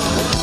Just